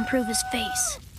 improve his face.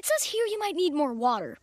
It says here you might need more water.